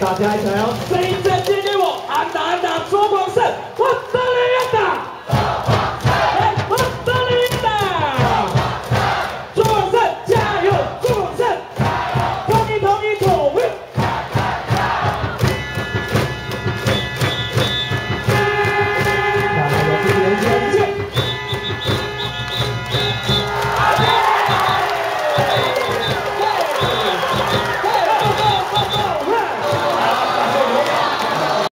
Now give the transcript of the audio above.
Top guys out.